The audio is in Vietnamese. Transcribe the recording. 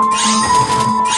you